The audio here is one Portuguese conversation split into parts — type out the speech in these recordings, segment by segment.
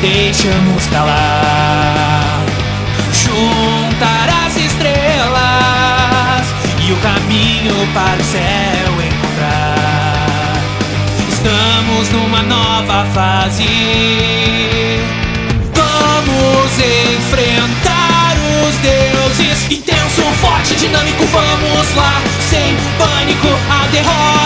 deixamos lá. Juntar as estrelas e o caminho para o céu encontrar. Estamos numa nova fase. Vamos enfrentar os deuses. Intenso, forte, dinâmico, vamos lá. Sem pânico, a derrota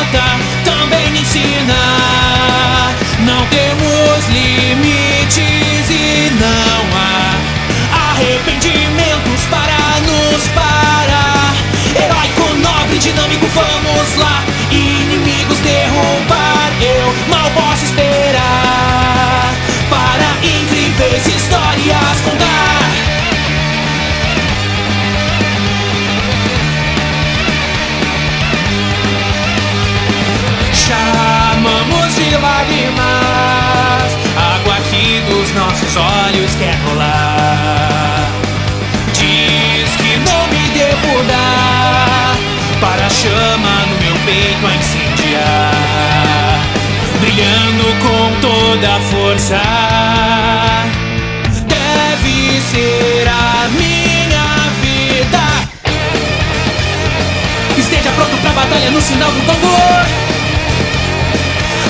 nossos olhos quer rolar. Diz que não me devo dar para a chama no meu peito a incendiar, brilhando com toda a força. Deve ser a minha vida. Esteja pronto pra batalha no sinal do tambor.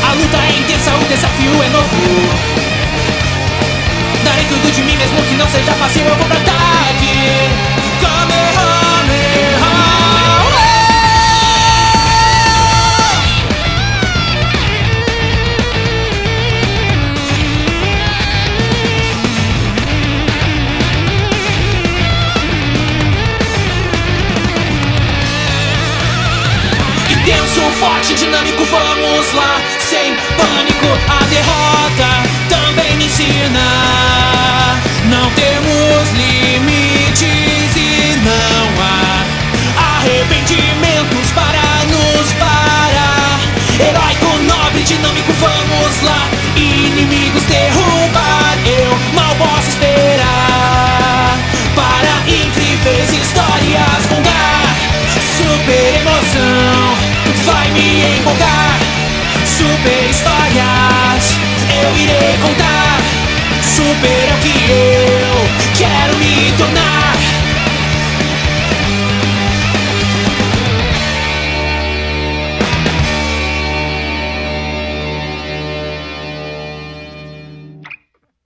A luta é intensa, o desafio é novo. Seja fácil, eu vou pra ataque. Kamehameha. Intenso, forte, dinâmico, vamos lá. Sem pânico, a derrota dinâmico, vamos lá. Inimigos derrubar, eu mal posso esperar. Para incríveis histórias contar. Super emoção vai me empolgar. Super histórias